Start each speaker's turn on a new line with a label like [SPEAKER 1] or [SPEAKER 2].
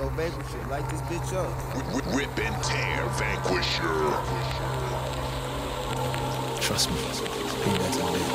[SPEAKER 1] Yo, Vanquisher, light this bitch up.
[SPEAKER 2] Rip and tear, Vanquisher.
[SPEAKER 3] Trust me, peanuts a bitch.